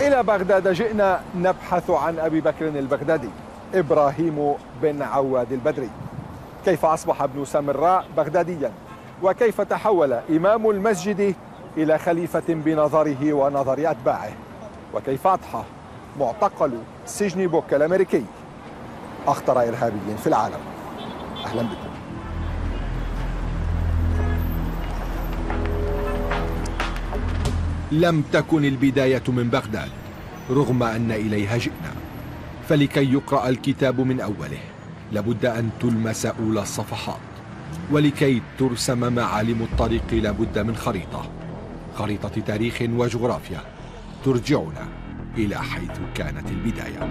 إلى بغداد جئنا نبحث عن أبي بكر البغدادي إبراهيم بن عواد البدري. كيف أصبح ابن سامراء بغداديا؟ وكيف تحول إمام المسجد إلى خليفة بنظره ونظر أتباعه؟ وكيف أضحى معتقل سجن بوكا الأمريكي؟ أخطر إرهابي في العالم. أهلا بكم. لم تكن البداية من بغداد رغم أن إليها جئنا. فلكي يقرأ الكتاب من أوله لابد أن تلمس أولى الصفحات. ولكي ترسم معالم الطريق لابد من خريطة. خريطة تاريخ وجغرافيا ترجعنا إلى حيث كانت البداية.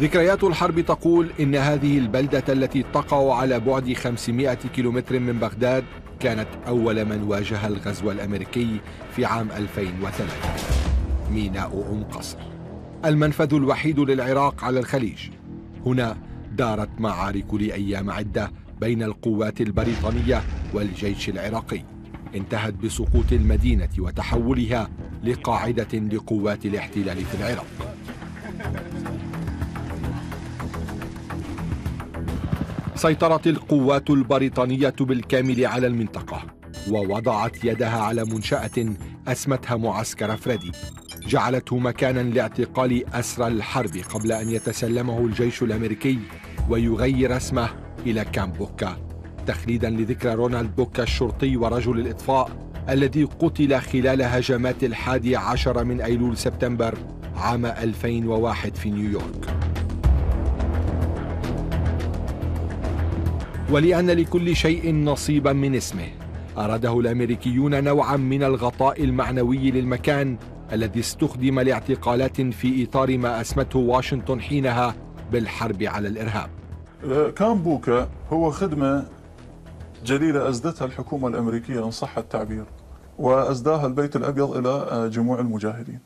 ذكريات الحرب تقول إن هذه البلدة التي تقع على بعد 500 كيلومتر من بغداد كانت أول من واجه الغزو الأمريكي في عام 2003 ميناء أم قصر. المنفذ الوحيد للعراق على الخليج. هنا دارت معارك لأيام عدة بين القوات البريطانية والجيش العراقي. انتهت بسقوط المدينة وتحولها لقاعدة لقوات الاحتلال في العراق. سيطرت القوات البريطانية بالكامل على المنطقة ووضعت يدها على منشأة أسمتها معسكر فريدي. جعلته مكانا لاعتقال أسرى الحرب قبل أن يتسلمه الجيش الأمريكي ويغير اسمه إلى كامب بوكا. تخليدا لذكرى رونالد بوكا الشرطي ورجل الإطفاء الذي قتل خلال هجمات الحادي عشر من أيلول سبتمبر عام 2001 في نيويورك. ولأن لكل شيء نصيبا من اسمه. أراده الأمريكيون نوعا من الغطاء المعنوي للمكان الذي استخدم لاعتقالات في إطار ما أسمته واشنطن حينها بالحرب على الإرهاب. كان بوكا هو خدمة جليلة أسدتها الحكومة الأمريكية إن صح التعبير وأسداها البيت الأبيض إلى جموع المجاهدين.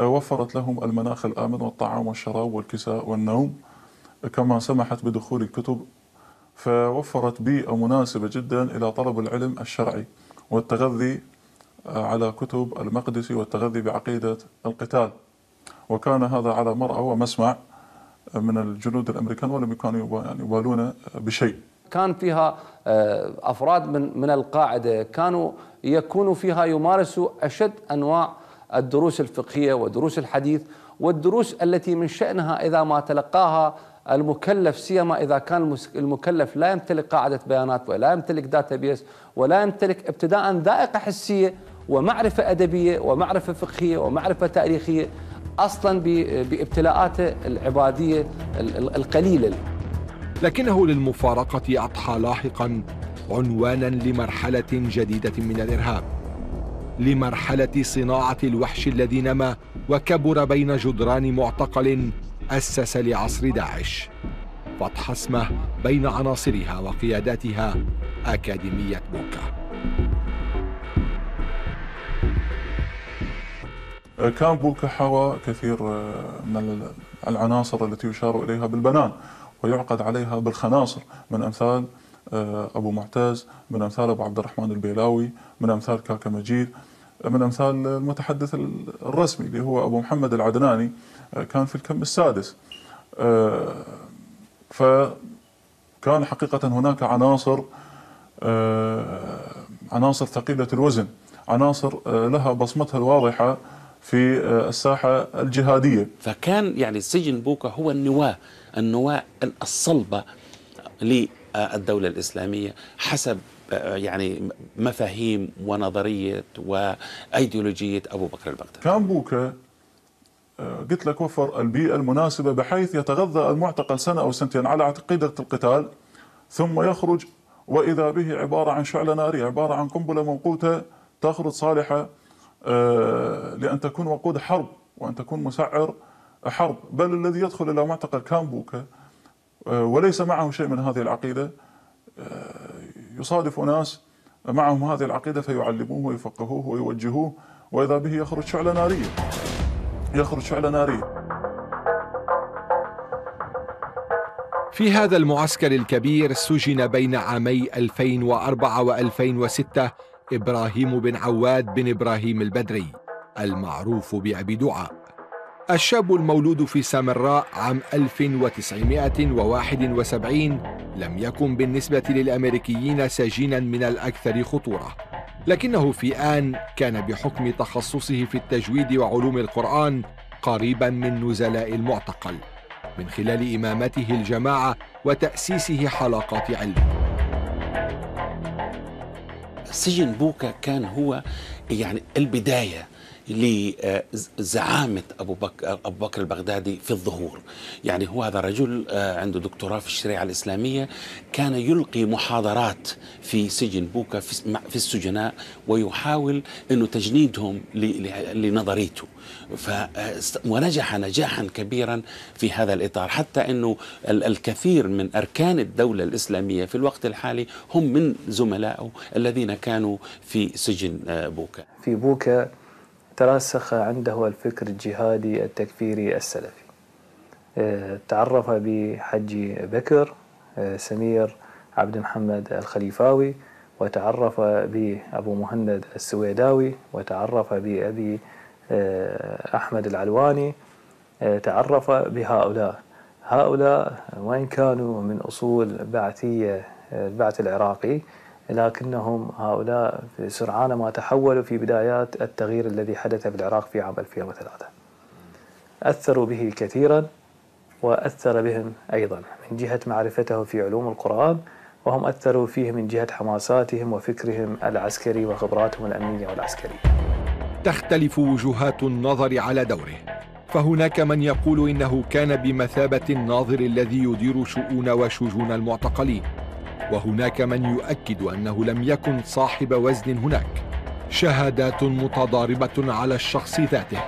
وفرت لهم المناخ الآمن والطعام والشراب والكساء والنوم كما سمحت بدخول الكتب فوفرت بيئة مناسبة جدا إلى طلب العلم الشرعي والتغذي على كتب المقدسي والتغذي بعقيدة القتال. وكان هذا على مرأى ومسمع من الجنود الأمريكان ولم يكونوا يعني يبالون بشيء. كان فيها أفراد من من القاعدة كانوا يكونوا فيها يمارسوا أشد أنواع الدروس الفقهية ودروس الحديث والدروس التي من شأنها إذا ما تلقاها المكلف سيما إذا كان المكلف لا يمتلك قاعدة بيانات ولا يمتلك داتابيس ولا يمتلك ابتداء ذائقة حسية ومعرفة أدبية ومعرفة فقهية ومعرفة تاريخية أصلا بابتلاءاته العبادية القليلة. لكنه للمفارقة أضحى لاحقا عنوانا لمرحلة جديدة من الإرهاب لمرحلة صناعة الوحش الذي نما وكبر بين جدران معتقل أسس لعصر داعش. فتح اسمه بين عناصرها وقياداتها أكاديمية بوكا. كان بوكا حوى كثير من العناصر التي يشار إليها بالبنان ويعقد عليها بالخناصر. من أمثال آه، أبو معتز من أمثال أبو عبد الرحمن البيلاوي من أمثال كاكا مجيد من أمثال المتحدث الرسمي اللي هو أبو محمد العدناني. آه، كان في الكم السادس. آه، فكان حقيقة هناك عناصر عناصر ثقيلة الوزن عناصر لها بصمتها الواضحة في الساحة الجهادية. فكان يعني سجن بوكا هو النواة النواة الصلبة الدولة الإسلامية حسب آه، يعني مفاهيم ونظرية وأيديولوجية أبو بكر البغدادي. كان بوكا آه، قلت لك وفر البيئة المناسبة بحيث يتغذى المعتقل سنة أو سنتين على عقيدة القتال ثم يخرج وإذا به عبارة عن شعلة نارية عبارة عن قنبلة موقوتة تخرج صالحة آه، لأن تكون وقود حرب وأن تكون مسعر حرب. بل الذي يدخل إلى معتقل كان بوكا آه، وليس معه شيء من هذه العقيدة آه، يصادف ناس معهم هذه العقيدة فيعلموه ويفقهوه ويوجهوه وإذا به يخرج شعلة نارية يخرج شعلة نارية في هذا المعسكر الكبير سجن بين عامي 2004 و2006 إبراهيم بن عواد بن إبراهيم البدري المعروف بأبي دعاء. الشاب المولود في سامراء عام 1971 لم يكن بالنسبة للأمريكيين سجينا من الأكثر خطورة. لكنه في آن كان بحكم تخصصه في التجويد وعلوم القرآن قريبا من نزلاء المعتقل من خلال إمامته الجماعة وتأسيسه حلقات علم. سجن بوكا كان هو يعني البداية لزعامة أبو بكر, أبو بكر البغدادي في الظهور. يعني هو هذا الرجل آه، عنده دكتوراه في الشريعة الإسلامية كان يلقي محاضرات في سجن بوكا في السجناء ويحاول أنه تجنيدهم لنظريته. ونجح نجاحا كبيرا في هذا الإطار. حتى أنه الكثير من أركان الدولة الإسلامية في الوقت الحالي هم من زملائه الذين كانوا في سجن آه، بوكا. في بوكا ترسخ عنده الفكر الجهادي التكفيري السلفي. آه، تعرف بحج بكر آه، سمير عبد محمد الخليفاوي وتعرف بأبو مهند السويداوي وتعرف بأبي آه، أحمد العلواني تعرف بهؤلاء. هؤلاء وإن كانوا من أصول بعثية البعث العراقي لكنهم هؤلاء سرعان ما تحولوا في بدايات التغيير الذي حدث في العراق في عام 2003 أثروا به كثيرا وأثر بهم أيضا من جهة معرفته في علوم القرآن وهم أثروا فيه من جهة حماساتهم وفكرهم العسكري وخبراتهم الأمنية والعسكرية. تختلف وجهات النظر على دوره. فهناك من يقول إنه كان بمثابة الناظر الذي يدير شؤون وشجون المعتقلين. وهناك من يؤكد أنه لم يكن صاحب وزن هناك. شهادات متضاربة على الشخص ذاته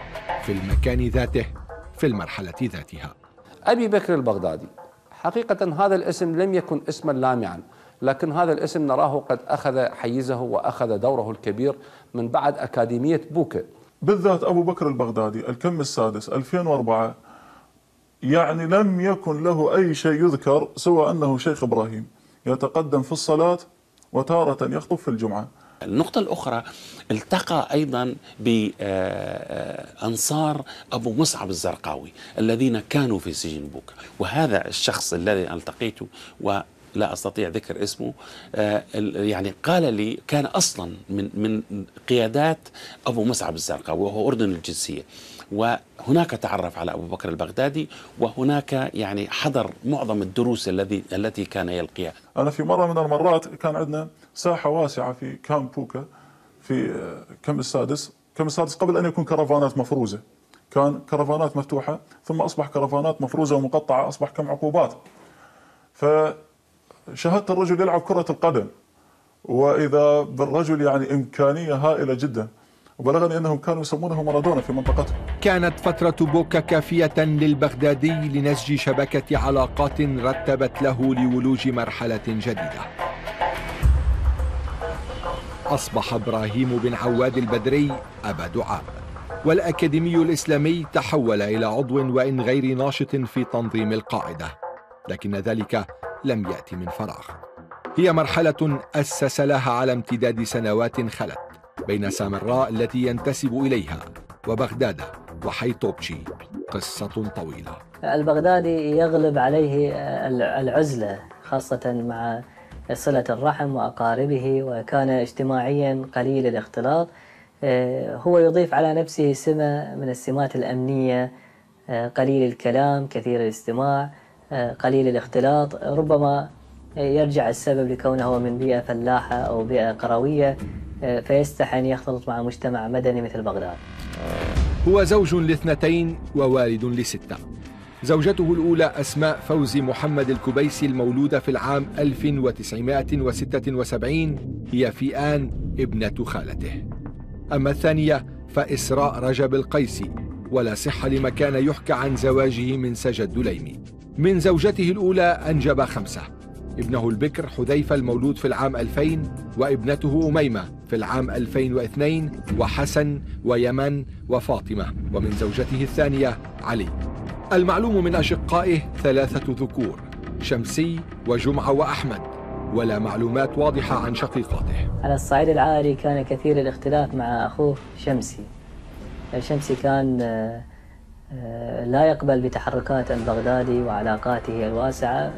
في المكان ذاته في المرحلة ذاتها. أبي بكر البغدادي حقيقة هذا الاسم لم يكن اسما لامعا لكن هذا الاسم نراه قد أخذ حيزه وأخذ دوره الكبير من بعد أكاديمية بوكا بالذات أبو بكر البغدادي الكم السادس 2004 يعني لم يكن له أي شيء يذكر سوى أنه شيخ إبراهيم. يتقدم في الصلاة وتارة يخطب في الجمعة. النقطة الأخرى التقى أيضا بأنصار أبو مصعب الزرقاوي الذين كانوا في سجن بوكا وهذا الشخص الذي التقيته و لا أستطيع ذكر اسمه آه، يعني قال لي كان أصلا من من قيادات أبو مصعب الزرقاوي وهو اردني الجنسية. وهناك تعرف على أبو بكر البغدادي وهناك يعني حضر معظم الدروس الذي التي كان يلقيها. أنا في مرة من المرات كان عندنا ساحة واسعة في كامب بوكا في كم السادس، كم السادس قبل أن يكون كرفانات مفروزة. كان كرفانات مفتوحة ثم أصبح كرفانات مفروزة ومقطعة أصبح كم عقوبات. فشاهدت الرجل يلعب كرة القدم وإذا بالرجل يعني إمكانية هائلة جدا وبلغني أنهم كانوا يسمونه مارادونا في منطقتهم. كانت فترة بوكا كافية للبغدادي لنسج شبكة علاقات رتبت له لولوج مرحلة جديدة. أصبح إبراهيم بن عواد البدري أبا دعاء والأكاديمي الإسلامي تحول إلى عضو وإن غير ناشط في تنظيم القاعدة لكن ذلك لم يأتي من فراغ هي مرحلة أسس لها على امتداد سنوات خلت بين سامراء التي ينتسب إليها وبغداد وحيطوبشي. قصة طويلة. البغدادي يغلب عليه العزلة خاصة مع صلة الرحم وأقاربه وكان اجتماعيا قليل الاختلاط. آه، هو يضيف على نفسه سمة من السمات الأمنية. آه، قليل الكلام كثير الاستماع. آه، قليل الاختلاط. ربما يرجع السبب لكونه من بيئة فلاحة أو بيئة قروية فيستحي أن يختلط مع مجتمع مدني مثل بغداد. هو زوج لاثنتين ووالد لستة. زوجته الأولى أسماء فوزي محمد الكبيسي المولودة في العام 1976 هي فئان ابنة خالته. أما الثانية فإسراء رجب القيسي ولا صحة لما كان يحكى عن زواجه من سجد دليمي من زوجته الأولى أنجب خمسة. ابنه البكر حذيفة المولود في العام 2000 وابنته أميمة في العام 2002 وحسن ويمن وفاطمة ومن زوجته الثانية علي. المعلوم من أشقائه ثلاثة ذكور شمسي وجمعة وأحمد ولا معلومات واضحة عن شقيقاته. على الصعيد العائلي كان كثير الاختلاف مع أخوه شمسي. شمسي كان آه، آه، لا يقبل بتحركات البغدادي وعلاقاته الواسعة.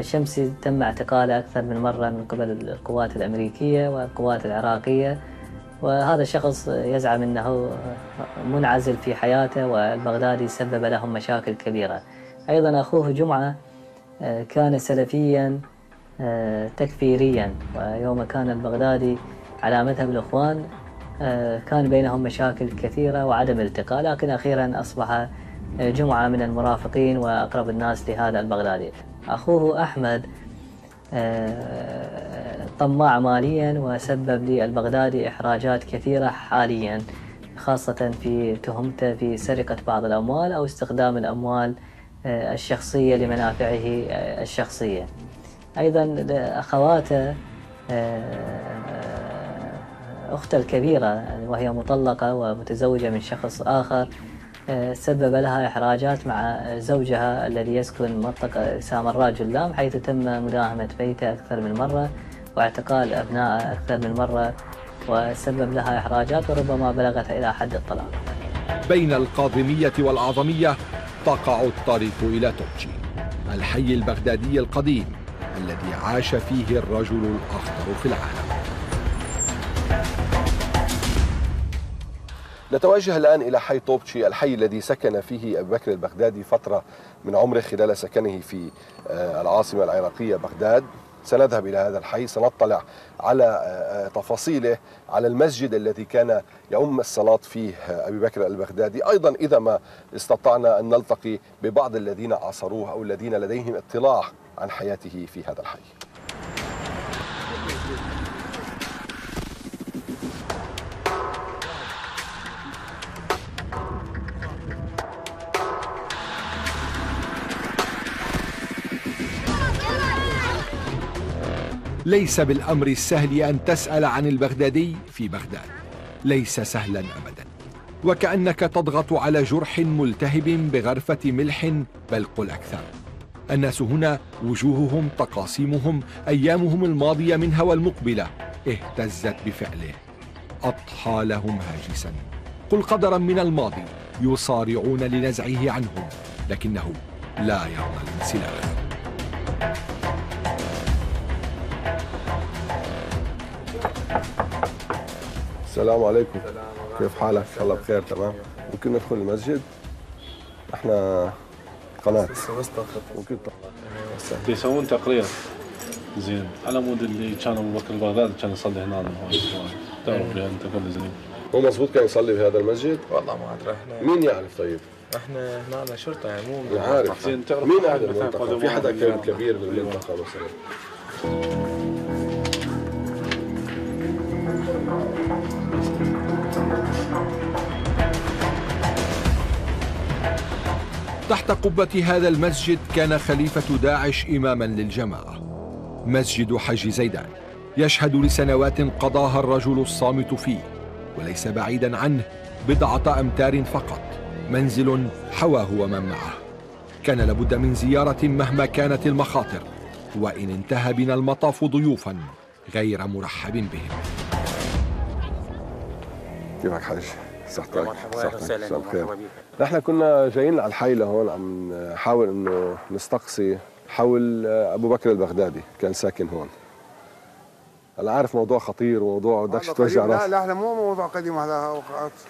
شمسي تم اعتقاله أكثر من مرة من قبل القوات الأمريكية والقوات العراقية وهذا الشخص يزعم أنه منعزل في حياته والبغدادي سبب لهم مشاكل كبيرة. أيضا أخوه جمعة آه، كان سلفيا آه، تكفيريا ويوم كان البغدادي على مذهب الإخوان آه، كان بينهم مشاكل كثيرة وعدم التقاء لكن أخيرا أصبح جمعة من المرافقين وأقرب الناس لهذا البغدادي. أخوه أحمد طماع ماليا وسبب للبغدادي إحراجات كثيرة حاليا خاصة في تهمته في سرقة بعض الأموال أو استخدام الأموال آه، الشخصية لمنافعه آه، الشخصية. أيضا أخواته آه، أخته الكبيرة وهي مطلقة ومتزوجة من شخص آخر سبب لها إحراجات مع زوجها الذي يسكن منطقة سامراء جلام حيث تم مداهمة بيته أكثر من مرة واعتقال أبنائه أكثر من مرة وسبب لها إحراجات وربما بلغت إلى حد الطلاق. بين القاضمية والأعظمية تقع الطريق إلى توتشي الحي البغدادي القديم الذي عاش فيه الرجل الأخطر في العالم. نتوجه الآن إلى حي طوبتشي الحي الذي سكن فيه أبو بكر البغدادي فترة من عمره خلال سكنه في آه، العاصمة العراقية بغداد. سنذهب إلى هذا الحي سنطلع على آه، آه، تفاصيله على المسجد الذي كان يؤم الصلاة فيه أبي بكر البغدادي. أيضا إذا ما استطعنا أن نلتقي ببعض الذين عاصروه أو الذين لديهم اطلاع عن حياته في هذا الحي. ليس بالأمر السهل أن تسأل عن البغدادي في بغداد. ليس سهلا أبدا. وكأنك تضغط على جرح ملتهب بغرفة ملح بل قل أكثر. الناس هنا وجوههم تقاسيمهم أيامهم الماضية منها والمقبلة اهتزت بفعله. أضحى لهم هاجسا. قل قدرا من الماضي يصارعون لنزعه عنهم لكنه لا يرضى الانسلاخ. السلام عليكم. كيف حالك؟ الله بخير تمام. ممكن ندخل المسجد؟ إحنا قناة. ممكن بيسوون تقرير. زين. على مود اللي كان أبو بكر البغدادي كان يصلي هنا تعرف لي أنت كل زين. هو مزبوط كان يصلي في هذا المسجد؟ والله ما أدري. إحنا مين يعرف طيب؟ إحنا هنا شرطة يعني مو عارف. زين تعرف مين أهل المنطقة؟ في حدا كان كبير بالمنطقة مثلا. تحت قبة هذا المسجد كان خليفة داعش إماما للجماعة. مسجد حج زيدان يشهد لسنوات قضاها الرجل الصامت فيه وليس بعيدا عنه بضعة أمتار فقط منزل حواه ومن معه. كان لابد من زيارة مهما كانت المخاطر وإن انتهى بنا المطاف ضيوفا غير مرحب بهم. كيفك حاج؟ صحتك؟ مرحبا صحتك؟ وسهلا مرحبا نحن كنا جايين على الحي لهون عم نحاول إنه نستقصي حول أبو بكر البغدادي كان ساكن هون. أنا عارف موضوع خطير وموضوع بدكش توجع قديم. لا راسك. لا إحنا مو موضوع قديم هذا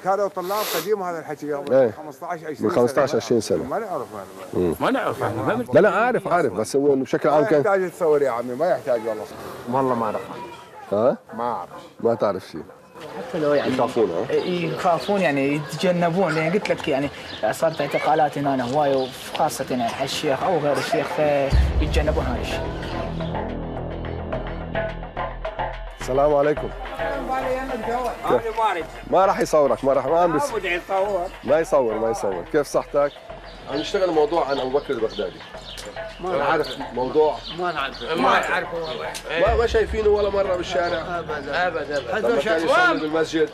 كانوا طلاب قديم هذا الحكي إيه. قبل 15 20 من 15 20 سنة. ما نعرف. ما نعرف. إحنا ما لا لا عارف عارف بس هو بشكل عام ما كان يحتاج تصور يا عمي ما يحتاج والله. والله ما أعرف. ها؟ ما أعرف. ما تعرف شيء حتى لو يعني يخافون ها؟ يخافون يعني يتجنبون. لأن قلت لك يعني صارت اعتقالات هنا هوايه وخاصة يعني على الشيخ أو غير الشيخ فيتجنبون هذا الشيء. السلام عليكم. ما راح يصورك ما راح ما عم ما يصور ما يصور. كيف صحتك؟ عم نشتغل موضوع عن أبو بكر البغدادي. ما عارف موضوع. ما نعرف. ما يعرفوا والله. ما ما شايفينه ولا مرة بالشارع ابدا. ابدا. لما كان يصلي بالمسجد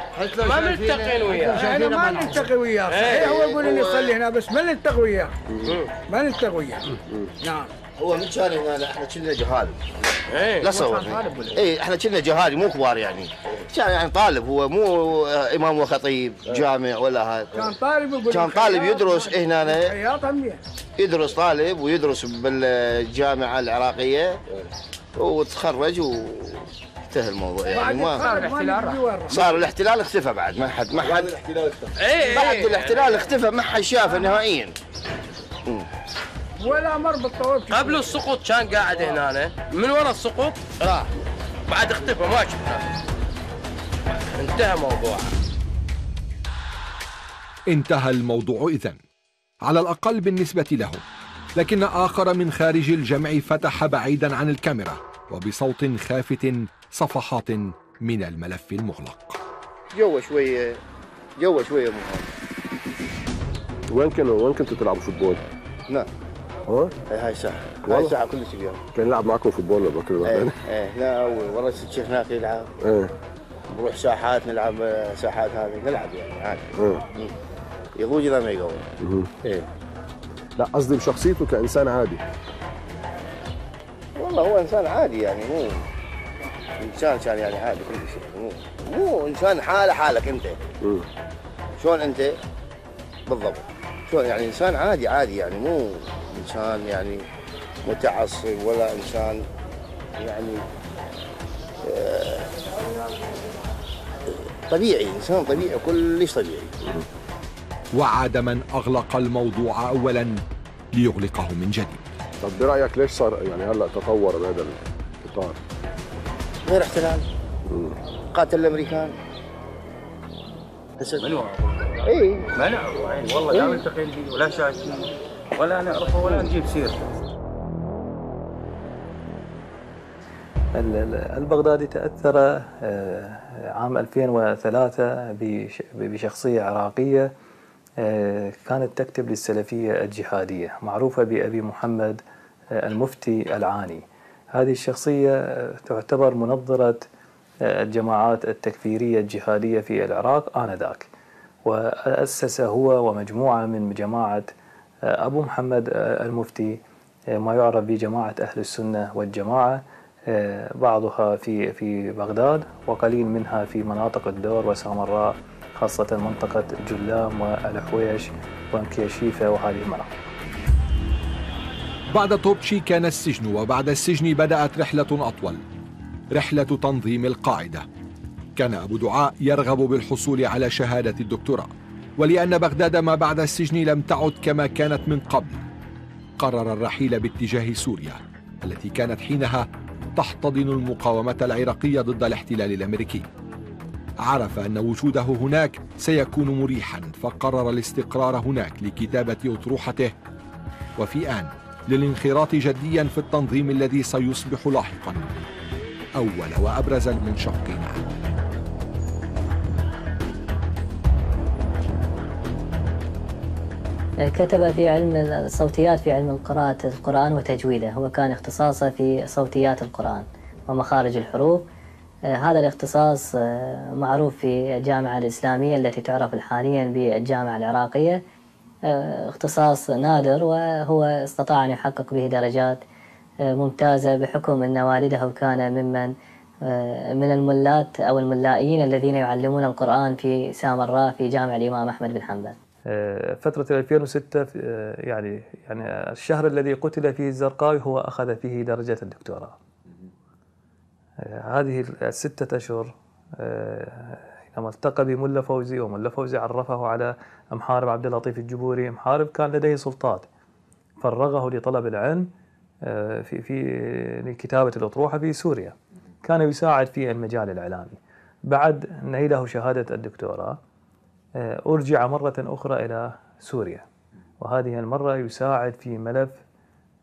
ما نلتقي وياه إحنا ما نلتقي وياه صحيح هو يقول لي صلي هنا بس ما نلتقي وياه ما نلتقي وياه نعم. هو من كان هنا إحنا كنا جهال. إيه. لا صور اي إحنا كنا جهالي مو كبار يعني. كان يعني طالب هو مو آه، امام وخطيب جامع ولا هذا. كان طالب يقول كان طالب يدرس هنا. يدرس طالب ويدرس بالجامعة العراقية. وتخرج وانتهى الموضوع يعني. ما صار الاحتلال صار الاحتلال اختفى بعد ما حد ما حد الاحتلال اختفى. بعد الاحتلال اختفى ما حد شافه نهائيا. ولا مر بالطوب قبل السقوط كان قاعد هنا من ورا السقوط؟ راح. بعد اختفى ما شفناه انتهى موضوع انتهى الموضوع إذن. على الأقل بالنسبة لهم لكن آخر من خارج الجمع فتح بعيدا عن الكاميرا وبصوت خافت صفحات من الملف المغلق. جوا شوية جوا شوية مو وين كانوا وين كنتوا تلعبوا football؟ هنا ها؟ هاي هاي الساعة هاي؟ الساعة كلش كبيره كان يلعب معكم football ابو بكر إيه؟ إيه هنا ورا الشيخ هناك يلعب. إيه. نروح ساحات نلعب ساحات هذه. نلعب يعني عادي. إيه. يضوج اذا ما يقوي. إيه. لا قصدي بشخصيته كإنسان عادي. والله هو إنسان عادي يعني مو إنسان كان يعني عادي كل شيء. مو مو إنسان حالة حالك أنت. مم. شلون أنت؟ بالضبط. شلون يعني إنسان عادي عادي يعني مو إنسان يعني متعصب ولا إنسان يعني آه، طبيعي إنسان طبيعي كلش طبيعي. وعاد من أغلق الموضوع أولا ليغلقه من جديد. طب برأيك ليش صار يعني هلأ تطور بهذا الإطار؟ غير احتلال. قاتل الأمريكان. من هو؟ اي ما نعرفه يعني والله لا نلتقي به ولا شاكين ولا نعرفه ولا نجيب سيرته ال- ال- البغدادي تأثر آه، عام 2003 بش- بشخصية عراقية آه، كانت تكتب للسلفية الجهادية معروفة بأبي محمد آه، المفتي العاني. هذه الشخصية تعتبر منظرة الجماعات التكفيرية الجهادية في العراق آنذاك. وأسس هو ومجموعة من جماعة أبو محمد آه، المفتي آه، ما يعرف بجماعة أهل السنة والجماعة آه، بعضها في في بغداد وقليل منها في مناطق الدور وسامراء خاصة منطقة جلام والحويش ومكيشيفة وهذه المناطق. بعد طوبشي كان السجن وبعد السجن بدأت رحلة أطول رحلة تنظيم القاعدة. كان أبو دعاء يرغب بالحصول على شهادة الدكتوراه. ولأن بغداد ما بعد السجن لم تعد كما كانت من قبل. قرر الرحيل باتجاه سوريا التي كانت حينها تحتضن المقاومة العراقية ضد الاحتلال الأمريكي. عرف أن وجوده هناك سيكون مريحا فقرر الاستقرار هناك لكتابة أطروحته. وفي آن للانخراط جديا في التنظيم الذي سيصبح لاحقا. أول وأبرز المنشقين كتب في علم الصوتيات في علم قراءة القرآن وتجويده. هو كان اختصاصه في صوتيات القرآن ومخارج الحروف. آه، هذا الاختصاص آه، معروف في الجامعة الإسلامية التي تعرف حاليا بالجامعة العراقية. آه، اختصاص نادر وهو استطاع أن يحقق به درجات ممتازة بحكم أن والده كان ممن من الملات أو الملائيين الذين يعلمون القرآن في سامراء في جامع الإمام أحمد بن حنبل. فترة 2006 آه، يعني يعني الشهر الذي قتل فيه الزرقاوي هو أخذ فيه درجة الدكتوراه. آه، هذه الستة أشهر آه، حينما التقى بملا فوزي وملا فوزي عرفه على محارب عبد اللطيف الجبوري. محارب كان لديه سلطات. فرغه لطلب العلم آه، في في لكتابة الأطروحة في سوريا. كان يساعد في المجال الإعلامي. بعد نيله شهادة الدكتوراه. آه، أرجع مرة أخرى إلى سوريا. وهذه المرة يساعد في ملف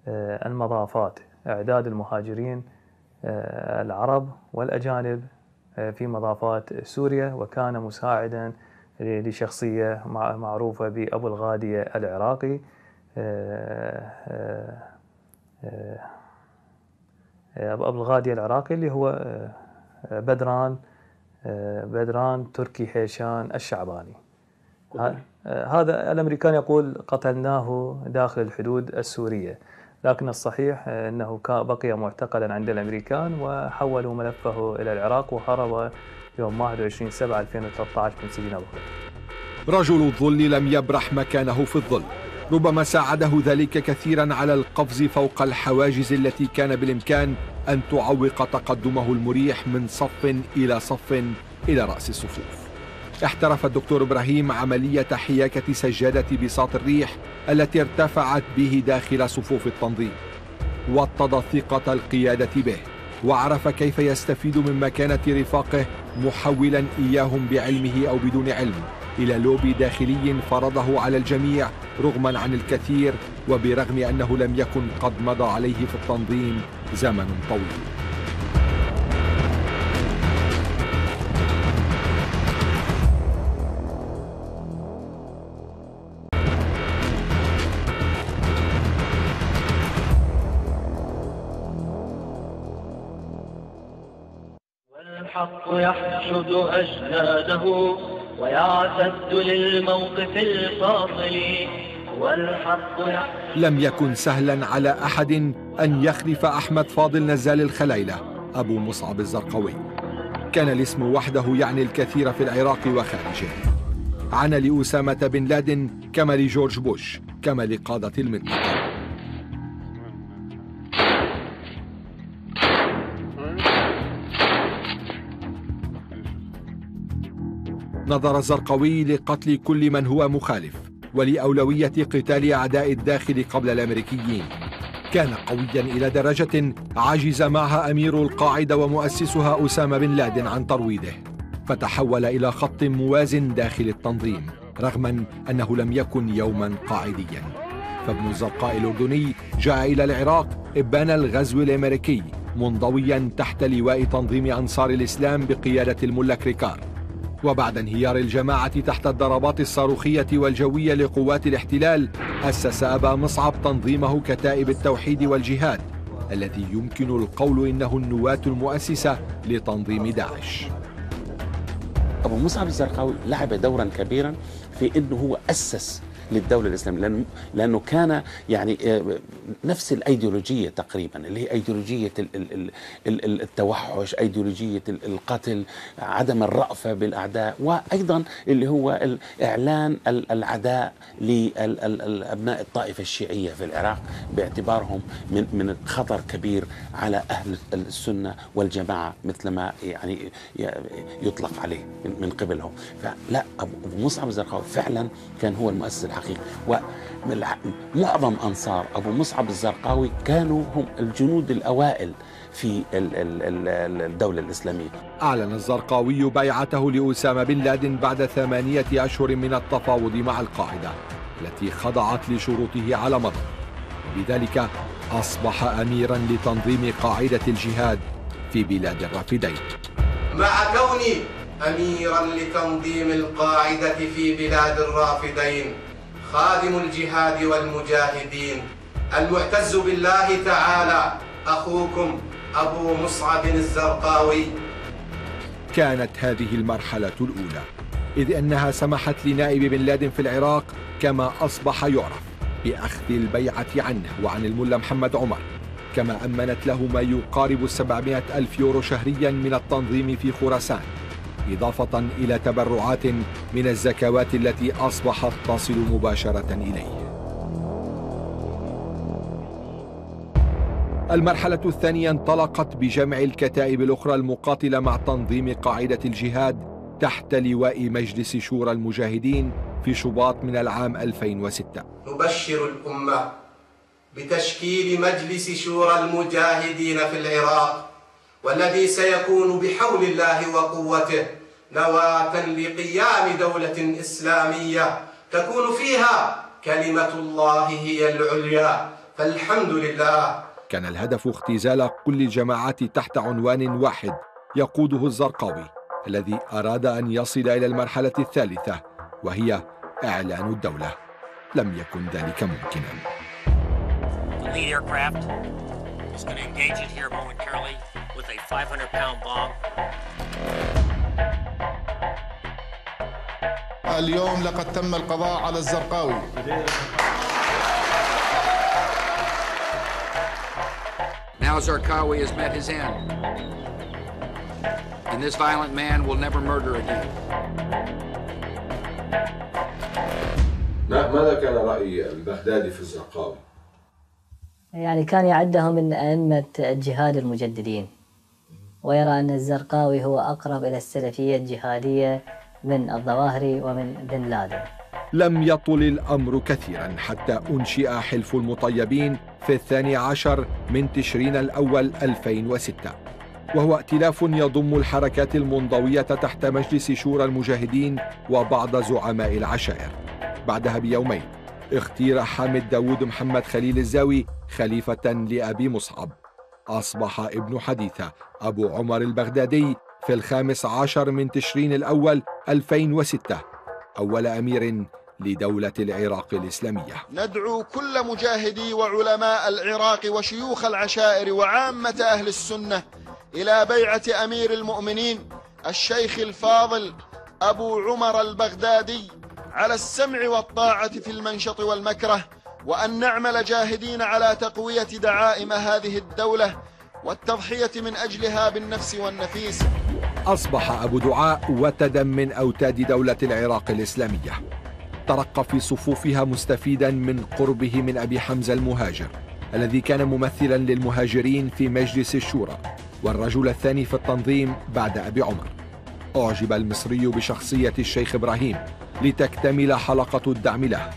آه، المضافات إعداد المهاجرين آه، العرب والأجانب آه، في مضافات سوريا. وكان مساعدا لشخصية مع- معروفة بأبو الغادية العراقي آه، آه، آه، أبو الغادية العراقي اللي هو آه، آه، بدران آه، بدران تركي هيشان الشعباني. آه، هذا الأمريكان يقول قتلناه داخل الحدود السورية. لكن الصحيح آه، أنه كا- بقي معتقلا عند الأمريكان وحولوا ملفه إلى العراق وهرب يوم 21 7 2013 من سجن أبو غريب رجل الظل لم يبرح مكانه في الظل. ربما ساعده ذلك كثيرا على القفز فوق الحواجز التي كان بالإمكان أن تعوق تقدمه المريح من صف إلى صف إلى رأس الصفوف. احترف الدكتور إبراهيم عملية حياكة سجادة بساط الريح التي ارتفعت به داخل صفوف التنظيم. وطد ثقة القيادة به وعرف كيف يستفيد من مكانة رفاقه محولا إياهم بعلمه أو بدون علم إلى لوبي داخلي فرضه على الجميع رغما عن الكثير وبرغم أنه لم يكن قد مضى عليه في التنظيم زمن طويل. الحق يحشد أجناده ويعتد للموقف الفاصل لم يكن سهلا على أحد أن يخلف أحمد فاضل نزال الخلايله أبو مصعب الزرقاوي. كان الاسم وحده يعني الكثير في العراق وخارجه. عانى لأسامة بن لادن كما لجورج بوش كما لقادة المنطقة. نظر الزرقاوي لقتل كل من هو مخالف ولأولوية قتال أعداء الداخل قبل الأمريكيين. كان قويا إلى درجة عجز معها أمير القاعدة ومؤسسها أسامة بن لادن عن ترويضه فتحول إلى خط موازن داخل التنظيم رغما أنه لم يكن يوما قاعديا. فابن الزرقاء الأردني جاء إلى العراق إبان الغزو الأمريكي منضويا تحت لواء تنظيم أنصار الإسلام بقيادة الملا كريكار. وبعد انهيار الجماعة تحت الضربات الصاروخية والجوية لقوات الاحتلال أسس أبا مصعب تنظيمه كتائب التوحيد والجهاد الذي يمكن القول إنه النواة المؤسسة لتنظيم داعش. أبو مصعب الزرقاوي لعب دورا كبيرا في إنه هو أسس للدولة الإسلامية لأنه, كان يعني آه، نفس الأيديولوجية تقريبا اللي هي أيديولوجية ال- ال- ال- ال- ال- التوحش أيديولوجية ال- القتل عدم الرأفة بالأعداء وأيضا اللي هو إعلان ال- العداء لأبناء الطائفة الشيعية في العراق باعتبارهم من من خطر كبير على أهل السنة والجماعة مثلما يعني ي- يطلق عليه من قبلهم. فلا أبو مصعب الزرقاوي فعلا كان هو المؤسس الحقيقي ومعظم أنصار أبو مصعب الزرقاوي كانوا هم الجنود الأوائل في ال- ال- ال- الدولة الإسلامية. أعلن الزرقاوي بيعته لأسامة بن لادن بعد ثمانية أشهر من التفاوض مع القاعدة التي خضعت لشروطه على مضض. وبذلك أصبح أميرا لتنظيم قاعدة الجهاد في بلاد الرافدين. مع كوني أميرا لتنظيم القاعدة في بلاد الرافدين خادم الجهاد والمجاهدين. المعتز بالله تعالى أخوكم أبو مصعب الزرقاوي. كانت هذه المرحلة الأولى إذ أنها سمحت لنائب بن لادن في العراق كما أصبح يعرف بأخذ البيعة عنه وعن الملا محمد عمر كما أمنت له ما يقارب 700 ألف يورو شهريا من التنظيم في خراسان. إضافة إلى تبرعات من الزكوات التي أصبحت تصل مباشرة إليه. المرحلة الثانية انطلقت بجمع الكتائب الأخرى المقاتلة مع تنظيم قاعدة الجهاد تحت لواء مجلس شورى المجاهدين في شباط من العام 2006 نبشر الأمة بتشكيل مجلس شورى المجاهدين في العراق والذي سيكون بحول الله وقوته نواة لقيام دولة إسلامية تكون فيها كلمة الله هي العليا. فالحمد لله. كان الهدف اختزال كل الجماعات تحت عنوان واحد يقوده الزرقاوي الذي أراد أن يصل إلى المرحلة الثالثة وهي إعلان الدولة. لم يكن ذلك ممكنا. The lead aircraft is going to engage it here momentarily. with a 500 pound bomb. اليوم لقد تم القضاء على الزرقاوي Now Zarqawi has met his end. And this violent man will never murder again. ماذا كان رأي البغدادي في الزرقاوي؟ يعني كان يعده من أئمة الجهاد المجددين ويرى أن الزرقاوي هو أقرب إلى السلفية الجهادية من الظواهري ومن بن لادن. لم يطل الأمر كثيرا حتى أنشئ حلف المطيبين في الثاني عشر من تشرين الأول 2006 وهو ائتلاف يضم الحركات المنضوية تحت مجلس شورى المجاهدين وبعض زعماء العشائر. بعدها بيومين اختير حامد داود محمد خليل الزاوي خليفة لأبي مصعب. أصبح ابن حديثة أبو عمر البغدادي في الخامس عشر من تشرين الأول 2006 أول أمير لدولة العراق الإسلامية. ندعو كل مجاهدي وعلماء العراق وشيوخ العشائر وعامة أهل السنة إلى بيعة أمير المؤمنين الشيخ الفاضل أبو عمر البغدادي على السمع والطاعة في المنشط والمكره وأن نعمل جاهدين على تقوية دعائم هذه الدولة والتضحية من أجلها بالنفس والنفيس. أصبح أبو دعاء وتدا من أوتاد دولة العراق الإسلامية. ترقى في صفوفها مستفيدا من قربه من أبي حمزة المهاجر الذي كان ممثلا للمهاجرين في مجلس الشورى والرجل الثاني في التنظيم بعد أبي عمر. أعجب المصري بشخصية الشيخ إبراهيم لتكتمل حلقة الدعم له.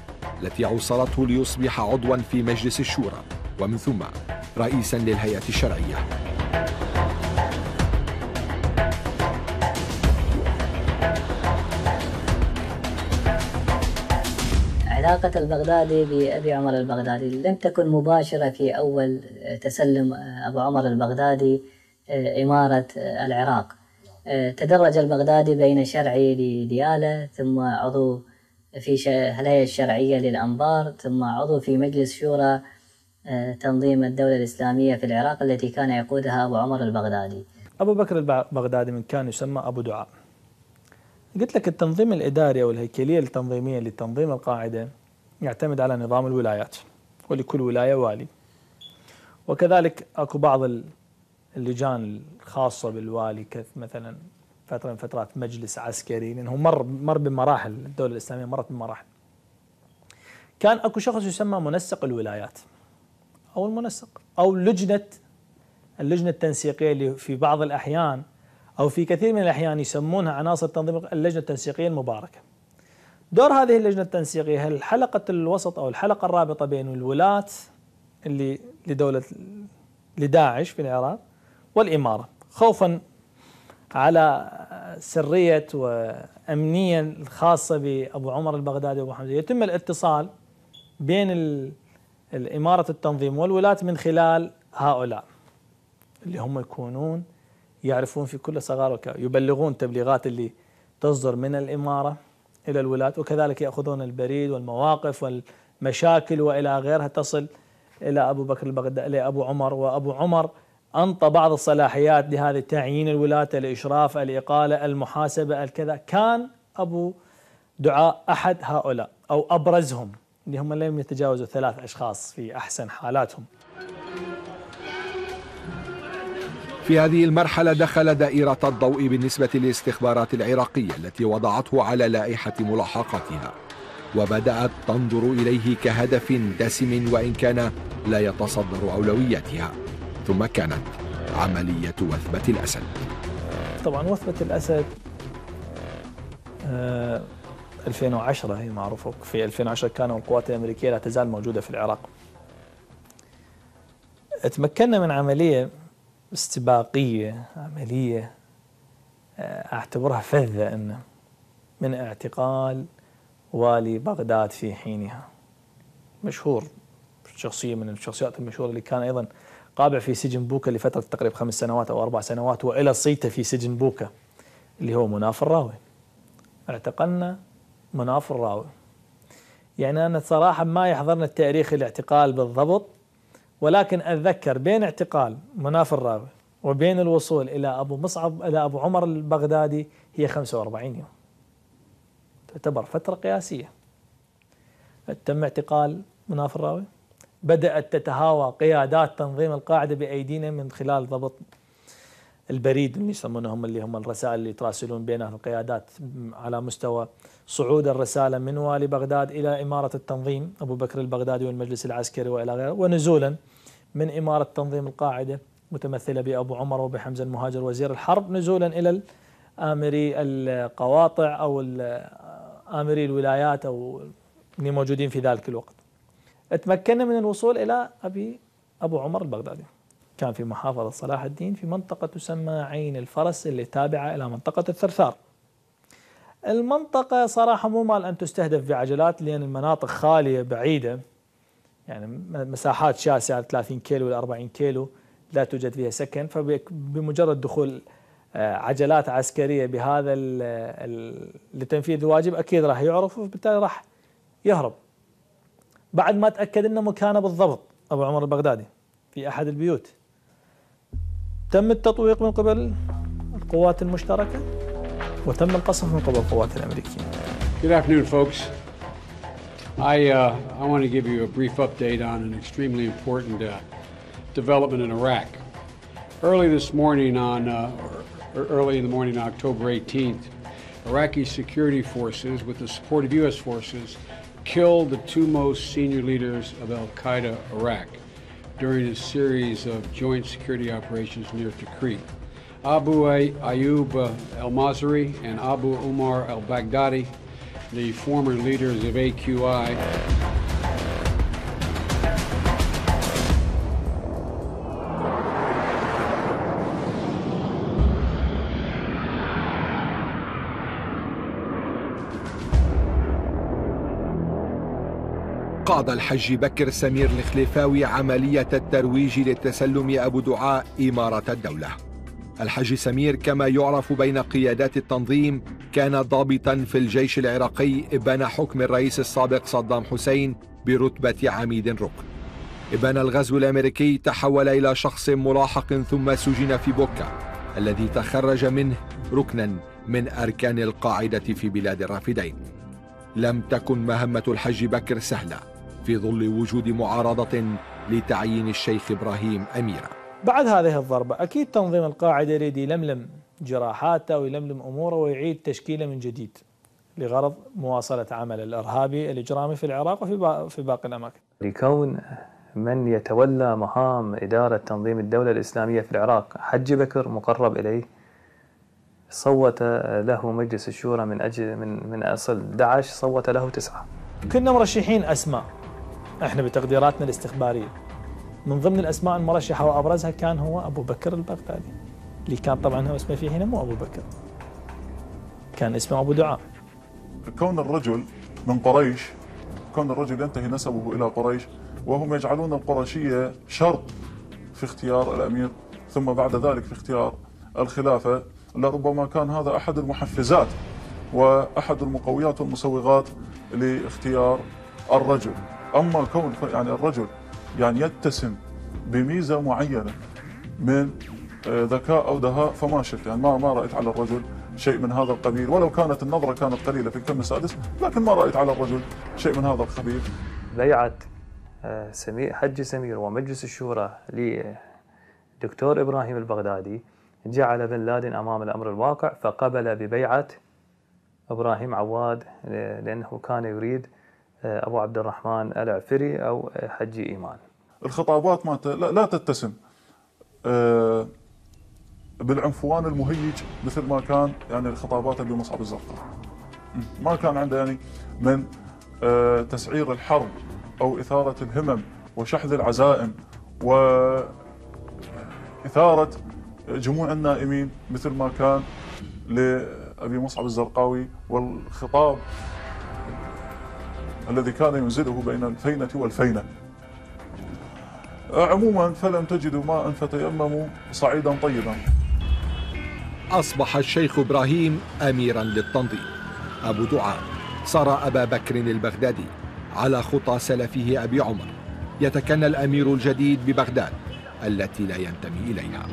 التي أوصلته ليصبح عضوا في مجلس الشورى. ومن ثم رئيسا للهيئة الشرعية. علاقة البغدادي بأبي عمر البغدادي. لم تكن مباشرة في أول تسلم أبو عمر البغدادي إمارة العراق. تدرج البغدادي بين شرعي لديالة ثم عضو في الهيئة الشرعية للأنبار ثم عضو في مجلس شورى تنظيم الدولة الإسلامية في العراق التي كان يقودها أبو عمر البغدادي. أبو بكر البغدادي من كان يسمى أبو دعاء. قلت لك التنظيم الإداري أو الهيكلية التنظيمية لتنظيم القاعدة يعتمد على نظام الولايات ولكل ولاية والي. وكذلك أكو بعض اللجان الخاصة بالوالي مثلا فترة من فترات مجلس عسكري لأنه مر مر بمراحل الدولة الإسلامية مرت بمراحل. كان أكو شخص يسمى منسق الولايات أو المنسق أو لجنة اللجنة التنسيقية اللي في بعض الأحيان أو في كثير من الأحيان يسمونها عناصر تنظيم اللجنة التنسيقية المباركة. دور هذه اللجنة التنسيقية هي الحلقة الوسط أو الحلقة الرابطة بين الولاة اللي لدولة لداعش في العراق والإمارة؟ خوفا على سرية وأمنية الخاصة بأبو عمر البغدادي وأبو حمزة. يتم الاتصال بين الإمارة التنظيم والولاة من خلال هؤلاء اللي هم يكونون يعرفون في كل صغار وكبار يبلغون تبليغات اللي تصدر من الإمارة إلى الولاة وكذلك يأخذون البريد والمواقف والمشاكل وإلى غيرها تصل إلى أبو بكر البغدادي إلى أبو عمر وأبو عمر أنطى بعض الصلاحيات لهذه تعيين الولاة الإشراف الإقالة المحاسبة الكذا. كان أبو دعاء أحد هؤلاء أو أبرزهم اللي هم لم يتجاوزوا ثلاث أشخاص في أحسن حالاتهم. في هذه المرحلة دخل دائرة الضوء بالنسبة للاستخبارات العراقية التي وضعته على لائحة ملاحقتها وبدأت تنظر إليه كهدف دسم وإن كان لا يتصدر أولوياتها. ثم كانت عملية وثبة الأسد. طبعا وثبة الأسد آه 2010 هي معروفة. في 2010 كانوا القوات الأمريكية لا تزال موجودة في العراق. تمكنا من عملية استباقية عملية آه، أعتبرها فذة أنه من اعتقال والي بغداد في حينها. مشهور شخصية من الشخصيات المشهورة اللي كان أيضا قابع في سجن بوكا لفترة تقريبا خمس سنوات أو أربع سنوات وإلى صيته في سجن بوكا اللي هو مناف الراوي اعتقلنا مناف الراوي يعني أنا صراحة ما يحضرنا التاريخ الاعتقال بالضبط ولكن أتذكر بين اعتقال مناف الراوي وبين الوصول إلى أبو مصعب إلى أبو عمر البغدادي هي 45 يوم. تعتبر فترة قياسية. تم اعتقال مناف الراوي بدأت تتهاوى قيادات تنظيم القاعدة بأيدينا من خلال ضبط البريد اللي يسمونهم اللي هم الرسائل اللي يتراسلون بينها القيادات على مستوى صعود الرسالة من والي بغداد إلى إمارة التنظيم أبو بكر البغدادي والمجلس العسكري وإلى غيره ونزولا من إمارة تنظيم القاعدة متمثلة بأبو عمر وبحمزة المهاجر وزير الحرب نزولا إلى آمري القواطع أو آمري الولايات أو اللي موجودين في ذلك الوقت. تمكنا من الوصول إلى أبي أبو عمر البغدادي. كان في محافظة صلاح الدين في منطقة تسمى عين الفرس اللي تابعة إلى منطقة الثرثار. المنطقة صراحة مو مال أن تستهدف بعجلات لأن المناطق خالية بعيدة. يعني مساحات شاسعة 30 كيلو إلى 40 كيلو لا توجد فيها سكن. فبمجرد دخول آه، عجلات عسكرية بهذا لتنفيذ الواجب أكيد راح يعرف وبالتالي راح يهرب. بعد ما تأكد أنه مكانه بالضبط أبو عمر البغدادي في أحد البيوت تم التطويق من قبل القوات المشتركة وتم القصف من قبل القوات الأمريكية Good afternoon, folks. I, uh, I want to give you a brief update on an extremely important uh, development in Iraq. Early this morning on, uh, early in the morning October 18th, Iraqi security forces, with the support of U.S. forces, killed the two most senior leaders of Al Qaeda Iraq during a series of joint security operations near Tikrit. Abu Ayyub al Mazari and Abu Umar al Baghdadi, the former leaders of AQI. الحج بكر سمير الخليفاوي عملية الترويج لتسلم أبو دعاء إمارة الدولة. الحج سمير كما يعرف بين قيادات التنظيم كان ضابطا في الجيش العراقي إبان حكم الرئيس السابق صدام حسين برتبة عميد ركن. إبان الغزو الأمريكي تحول إلى شخص ملاحق ثم سجن في بوكا الذي تخرج منه ركنا من أركان القاعدة في بلاد الرافدين. لم تكن مهمة الحج بكر سهلة. في ظل وجود معارضة لتعيين الشيخ إبراهيم أميرا. بعد هذه الضربة أكيد تنظيم القاعدة يريد يلملم جراحاته ويلملم أموره ويعيد تشكيله من جديد لغرض مواصلة عمل الإرهابي الإجرامي في العراق وفي في باقي الأماكن. لكون من يتولى مهام إدارة تنظيم الدولة الإسلامية في العراق حج بكر مقرب إليه صوت له مجلس الشورى من أجل من من أصل 11 صوت له تسعة. كنا مرشحين أسماء. إحنا بتقديراتنا الاستخبارية. من ضمن الأسماء المرشحة وأبرزها كان هو أبو بكر البغدادي اللي كان طبعا هو اسمه فيه هنا مو أبو بكر. كان اسمه أبو دعاء. كون الرجل من قريش كون الرجل ينتهي نسبه إلى قريش وهم يجعلون القرشيه شرط في اختيار الأمير ثم بعد ذلك في اختيار الخلافة لربما كان هذا أحد المحفزات وأحد المقويات والمسوغات لاختيار الرجل. أما كون يعني الرجل يعني يتسم بميزة معينة من آه، ذكاء أو دهاء فما شفت يعني ما ما رأيت على الرجل شيء من هذا القبيل ولو كانت النظرة كانت قليلة في الكم السادس لكن ما رأيت على الرجل شيء من هذا القبيل. بيعة آه، سمير حج سمير ومجلس الشورى لدكتور إبراهيم البغدادي جعل بن لادن أمام الأمر الواقع فقبل ببيعة إبراهيم عواد آه، لأنه كان يريد آه، أبو عبد الرحمن العفري أو حجي إيمان. الخطابات ما ت... لا, تتسم. آه، بالعنفوان المهيج مثل ما كان يعني الخطابات ابي مصعب الزرقاء. ما كان عنده يعني من آه، تسعير الحرب أو إثارة الهمم وشحذ العزائم وإثارة جموع النائمين مثل ما كان لأبي مصعب الزرقاوي. والخطاب الذي كان ينزله بين الفينة والفينة. عموما فلم تجدوا ماء فتيمموا صعيدا طيبا. أصبح الشيخ إبراهيم أميرا للتنظيم. أبو دعاء صار أبا بكر البغدادي على خطى سلفه أبي عمر. يتكنى الأمير الجديد ببغداد التي لا ينتمي إليها.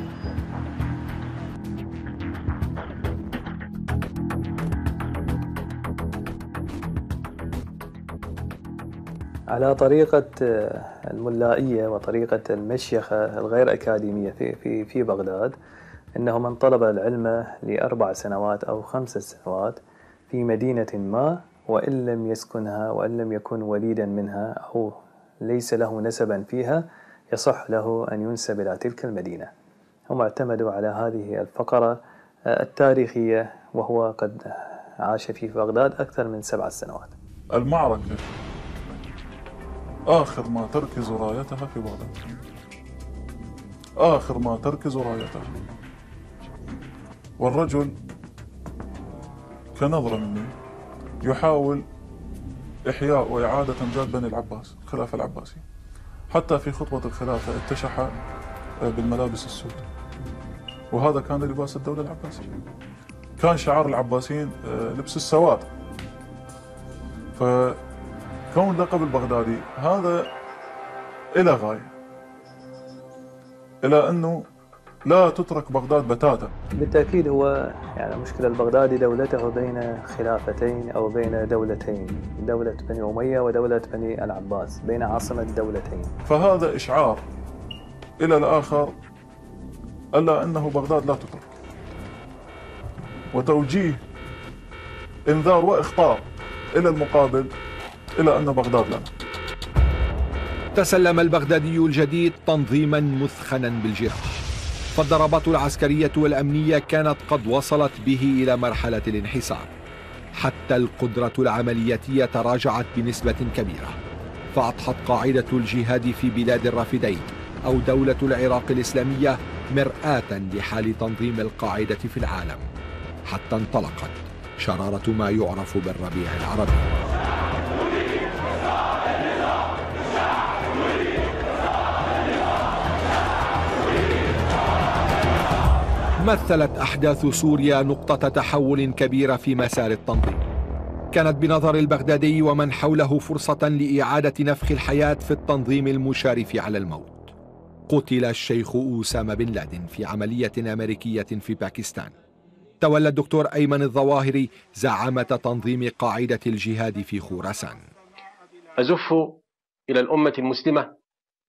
على طريقة آه، الملائية وطريقة المشيخة الغير أكاديمية في في في بغداد أنه من طلب العلم لأربع سنوات أو خمس سنوات في مدينة ما وإن لم يسكنها وإن لم يكن وليدا منها أو ليس له نسبا فيها يصح له أن ينسب إلى تلك المدينة. هم اعتمدوا على هذه الفقرة آه، التاريخية وهو قد عاش في بغداد أكثر من سبع سنوات. المعركة. آخر ما تركز رايتها في بغداد آخر ما تركز رايتها. والرجل كنظرة مني يحاول إحياء وإعادة أمجاد بني العباس الخلافة العباسية حتى في خطبة الخلافة اتشح بالملابس السود. وهذا كان لباس الدولة العباسية. كان شعار العباسيين آه، لبس السواد. فكون لقب البغدادي هذا إلى غاية. إلى أنه لا تترك بغداد بتاتا. بالتأكيد هو يعني مشكلة البغدادي دولته بين خلافتين أو بين دولتين دولة بني أمية ودولة بني العباس بين عاصمة دولتين. فهذا إشعار إلى الآخر ألا أنه بغداد لا تترك. وتوجيه إنذار وإخطار إلى المقابل إلى أن بغداد لنا. تسلم البغدادي الجديد تنظيما مثخنا بالجراح فالضربات العسكرية والأمنية كانت قد وصلت به إلى مرحلة الانحسار حتى القدرة العملياتية تراجعت بنسبة كبيرة. فأضحت قاعدة الجهاد في بلاد الرافدين أو دولة العراق الإسلامية مرآة لحال تنظيم القاعدة في العالم حتى انطلقت شرارة ما يعرف بالربيع العربي. مثلت أحداث سوريا نقطة تحول كبيرة في مسار التنظيم. كانت بنظر البغدادي ومن حوله فرصة لإعادة نفخ الحياة في التنظيم المشارف على الموت. قتل الشيخ أوسامة بن لادن في عملية أمريكية في باكستان. تولى الدكتور أيمن الظواهري زعامة تنظيم قاعدة الجهاد في خراسان أزف إلى الأمة المسلمة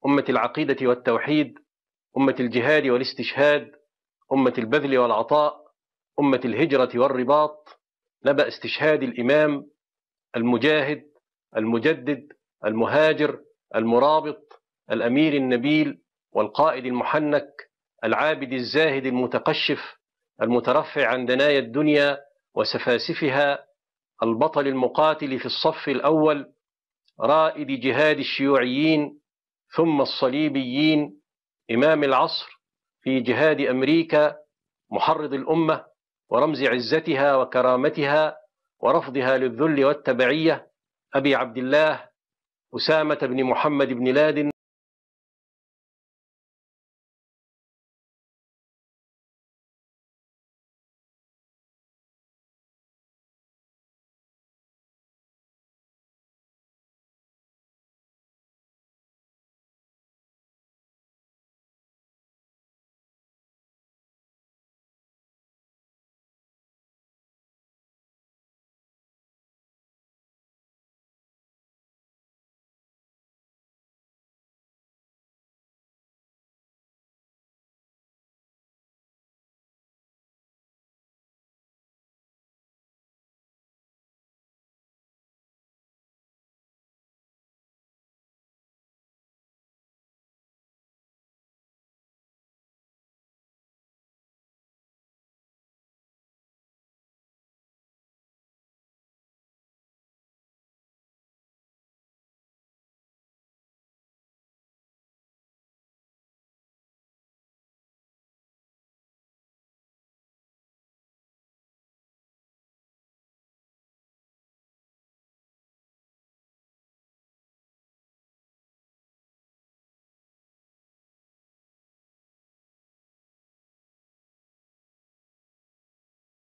أمة العقيدة والتوحيد أمة الجهاد والاستشهاد أمة البذل والعطاء أمة الهجرة والرباط نبأ استشهاد الإمام المجاهد المجدد المهاجر المرابط الأمير النبيل والقائد المحنك العابد الزاهد المتقشف المترفع عن دنايا الدنيا وسفاسفها البطل المقاتل في الصف الأول رائد جهاد الشيوعيين ثم الصليبيين إمام العصر في جهاد أمريكا محرض الأمة ورمز عزتها وكرامتها ورفضها للذل والتبعية أبي عبد الله أسامة بن محمد بن لادن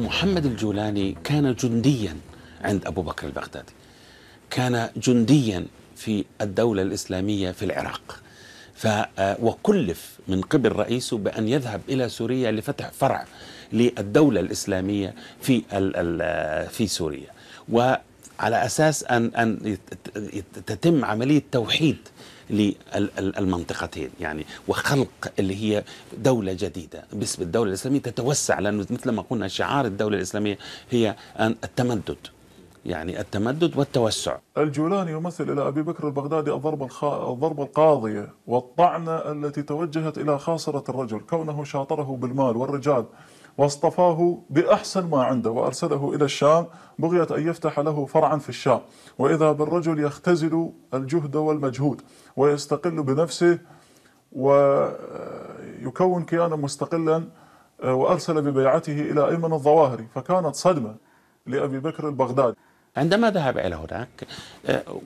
محمد الجولاني كان جنديا عند أبو بكر البغدادي. كان جنديا في الدولة الإسلامية في العراق. ف وكلف من قبل رئيسه بأن يذهب إلى سوريا لفتح فرع للدولة الإسلامية في في سوريا. وعلى أساس أن أن تتم عملية توحيد للمنطقتين يعني وخلق اللي هي دولة جديدة. باسم الدولة الإسلامية تتوسع لأنه مثل ما قلنا شعار الدولة الإسلامية هي التمدد يعني التمدد والتوسع. الجولاني يمثل إلى أبي بكر البغدادي الضربة, الخ... الضربة القاضية والطعنة التي توجهت إلى خاصرة الرجل كونه شاطره بالمال والرجال. واصطفاه بأحسن ما عنده وأرسله إلى الشام بغية أن يفتح له فرعا في الشام. وإذا بالرجل يختزل الجهد والمجهود ويستقل بنفسه ويكون كيانا مستقلا وأرسل ببيعته إلى أيمن الظواهري فكانت صدمة لأبي بكر البغدادي. عندما ذهب إلى هناك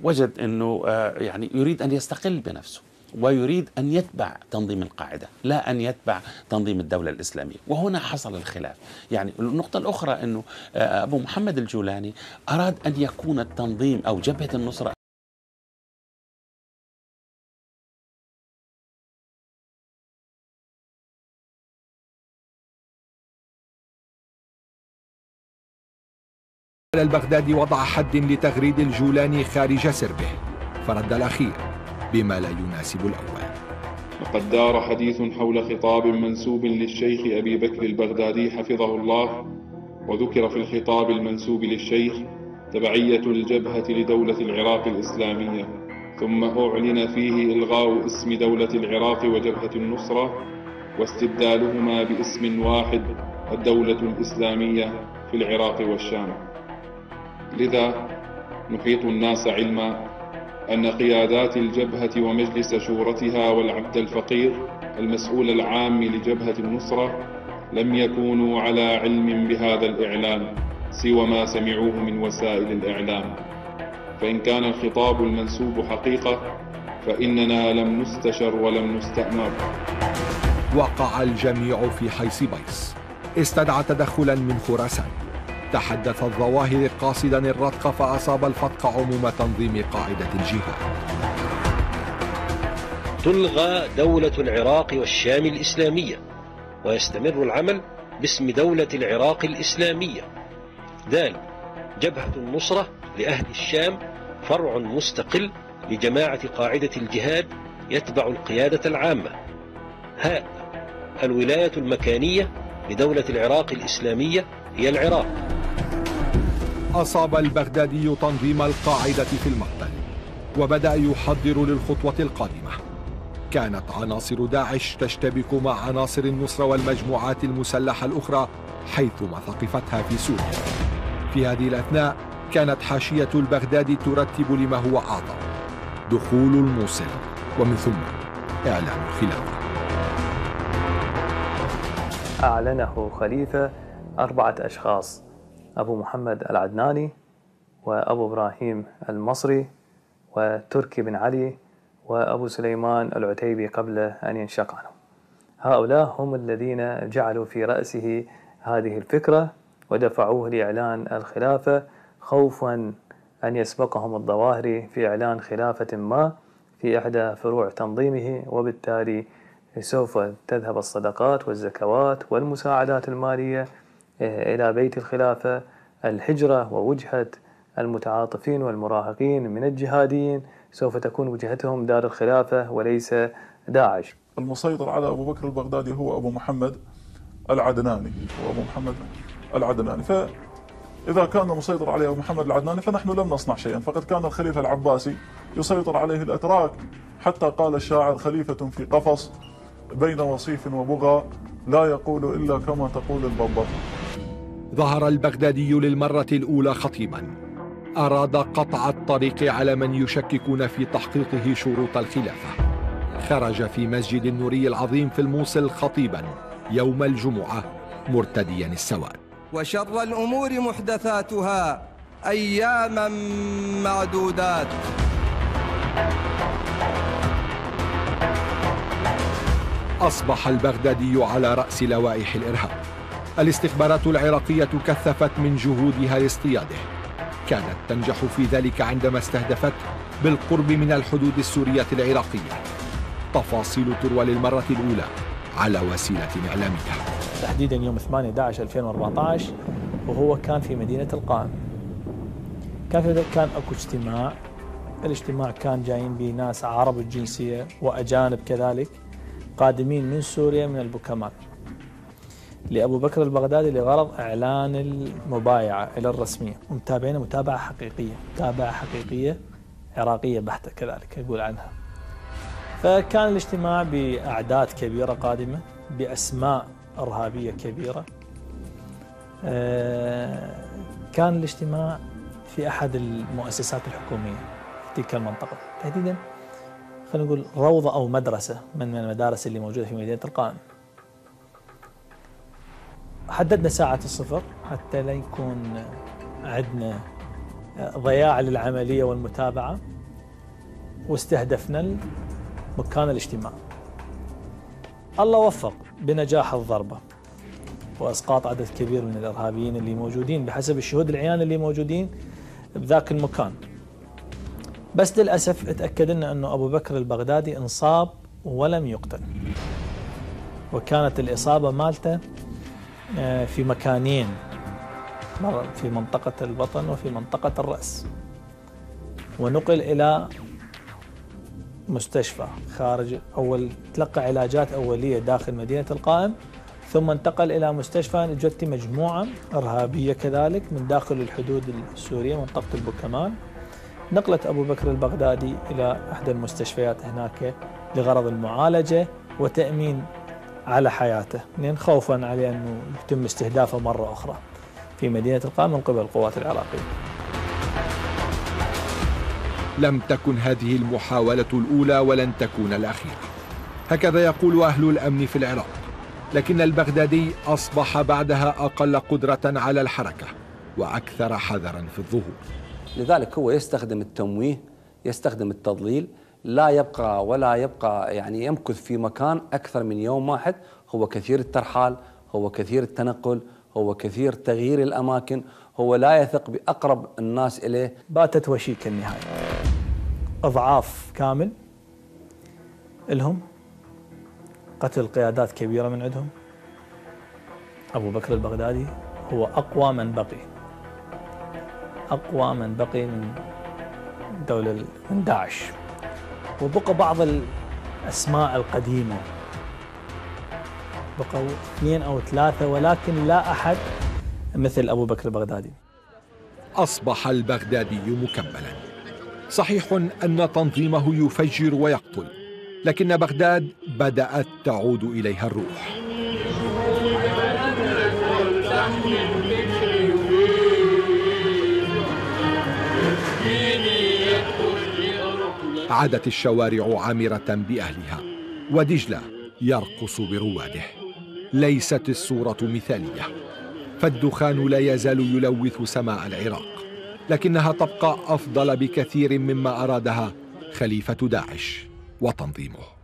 وجد أنه يعني يريد أن يستقل بنفسه. ويريد أن يتبع تنظيم القاعدة لا أن يتبع تنظيم الدولة الإسلامية. وهنا حصل الخلاف. يعني النقطة الأخرى أنه أبو محمد الجولاني أراد أن يكون التنظيم أو جبهة النصرة البغدادي وضع حد لتغريد الجولاني خارج سربه. فرد الأخير. بما لا يناسب الأول. وقد دار حديث حول خطاب منسوب للشيخ أبي بكر البغدادي حفظه الله وذكر في الخطاب المنسوب للشيخ تبعية الجبهة لدولة العراق الإسلامية ثم أعلن فيه إلغاء اسم دولة العراق وجبهة النصرة واستبدالهما باسم واحد الدولة الإسلامية في العراق والشام. لذا نحيط الناس علما أن قيادات الجبهة ومجلس شورتها والعبد الفقير المسؤول العام لجبهة النصرة لم يكونوا على علم بهذا الإعلان سوى ما سمعوه من وسائل الإعلام. فإن كان الخطاب المنسوب حقيقة فإننا لم نستشر ولم نستأمر. وقع الجميع في حيص بيص. استدعى تدخلا من خراسان. تحدث الظواهر قاصدا الرتق فأصاب الفتق عموم تنظيم قاعدة الجهاد. تلغى دولة العراق والشام الإسلامية ويستمر العمل باسم دولة العراق الإسلامية. دال جبهة النصرة لأهل الشام فرع مستقل لجماعة قاعدة الجهاد يتبع القيادة العامة. هاء الولاية المكانية لدولة العراق الإسلامية هي العراق. أصاب البغدادي تنظيم القاعدة في المقتل وبدأ يحضر للخطوة القادمة. كانت عناصر داعش تشتبك مع عناصر النصرة والمجموعات المسلحة الأخرى حيثما ثقفتها في سوريا. في هذه الأثناء كانت حاشية البغداد ترتب لما هو أعظم دخول الموصل. ومن ثم إعلان الخلافة أعلنه خليفة أربعة أشخاص أبو محمد العدناني وأبو إبراهيم المصري وتركي بن علي وأبو سليمان العتيبي قبل أن ينشق عنه هؤلاء هم الذين جعلوا في رأسه هذه الفكرة ودفعوه لإعلان الخلافة خوفا أن يسبقهم الظواهري في إعلان خلافة ما في إحدى فروع تنظيمه وبالتالي سوف تذهب الصدقات والزكوات والمساعدات المالية إلى بيت الخلافة الهجرة ووجهة المتعاطفين والمراهقين من الجهاديين. سوف تكون وجهتهم دار الخلافة وليس داعش. المسيطر على أبو بكر البغدادي هو أبو محمد العدناني. هو أبو محمد العدناني. فإذا كان مسيطر عليه أبو محمد العدناني فنحن لم نصنع شيئا. فقد كان الخليفة العباسي يسيطر عليه الأتراك حتى قال الشاعر خليفة في قفص بين وصيف وبغى لا يقول إلا كما تقول الببة ظهر البغدادي للمرة الأولى خطيبا أراد قطع الطريق على من يشككون في تحقيقه شروط الخلافة. خرج في مسجد النوري العظيم في الموصل خطيبا يوم الجمعة مرتديا السواد. وشر الأمور محدثاتها أياما معدودات. أصبح البغدادي على رأس لوائح الإرهاب. الاستخبارات العراقية كثفت من جهودها لاصطياده. كانت تنجح في ذلك عندما استهدفت بالقرب من الحدود السورية العراقية. تفاصيل تروى للمرة الأولى على وسيلة إعلامية تحديدا يوم 8 11 2014 وهو كان في مدينة القائم كان في كان أكو اجتماع. الاجتماع كان جايين به ناس عرب الجنسية وأجانب كذلك قادمين من سوريا من البوكمال لأبو بكر البغدادي لغرض إعلان المبايعة إلى الرسمية. ومتابعين متابعة حقيقية متابعة حقيقية عراقية بحتة كذلك أقول عنها. فكان الاجتماع بأعداد كبيرة قادمة بأسماء إرهابية كبيرة. آه، كان الاجتماع في أحد المؤسسات الحكومية في تلك المنطقة. تحديدا خلينا نقول روضة أو مدرسة من المدارس اللي موجودة في مدينة القائم. حددنا ساعة الصفر حتى لا يكون عندنا ضياع للعملية والمتابعة واستهدفنا مكان الاجتماع الله وفق بنجاح الضربة وأسقاط عدد كبير من الإرهابيين اللي موجودين بحسب الشهود العيان اللي موجودين بذاك المكان. بس للأسف اتاكد لنا أنه أبو بكر البغدادي انصاب ولم يقتل وكانت الإصابة مالته في مكانين. في منطقة البطن وفي منطقة الرأس. ونقل إلى مستشفى خارج أول تلقى علاجات أولية داخل مدينة القائم ثم انتقل إلى مستشفى جت مجموعة إرهابية كذلك من داخل الحدود السورية منطقة البوكمان نقلت أبو بكر البغدادي إلى احدى المستشفيات هناك لغرض المعالجة وتأمين على حياته لأن خوفا عليه أنه يتم استهدافه مرة أخرى في مدينة القائم من قبل القوات العراقية. لم تكن هذه المحاولة الأولى ولن تكون الأخيرة. هكذا يقول أهل الأمن في العراق. لكن البغدادي أصبح بعدها أقل قدرة على الحركة وأكثر حذرا في الظهور. لذلك هو يستخدم التمويه يستخدم التضليل لا يبقى ولا يبقى يعني يمكث في مكان أكثر من يوم واحد. هو كثير الترحال هو كثير التنقل هو كثير تغيير الأماكن هو لا يثق بأقرب الناس إليه. باتت وشيك النهاية. إضعاف كامل لهم. قتل قيادات كبيرة من عندهم. أبو بكر البغدادي هو أقوى من بقي. أقوى من بقي من دولة من داعش. وبقى بعض الأسماء القديمة. بقوا اثنين أو ثلاثة ولكن لا أحد مثل أبو بكر البغدادي. أصبح البغدادي مكملا. صحيح أن تنظيمه يفجر ويقتل لكن بغداد بدأت تعود إليها الروح. عادت الشوارع عامرة بأهلها ودجلة يرقص برواده ليست الصورة مثالية فالدخان لا يزال يلوث سماء العراق لكنها تبقى أفضل بكثير مما أرادها خليفة داعش وتنظيمه.